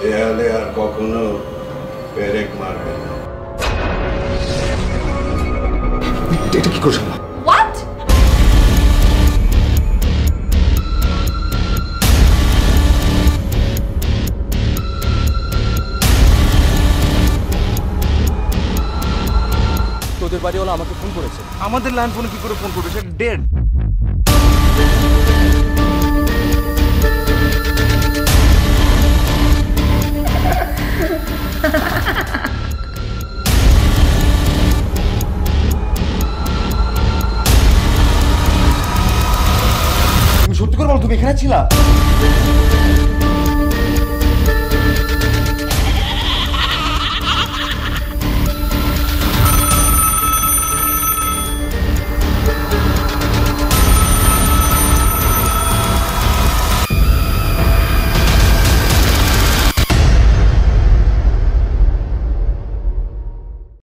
দেয়ালে আর কখনো পেরেক মারবে এটা কি করছ? আমাকে ফোন করেছে। আমাদের লাইন ফোনে কি করে ফোন করেছে ডেড তুমি এখানে ছিলা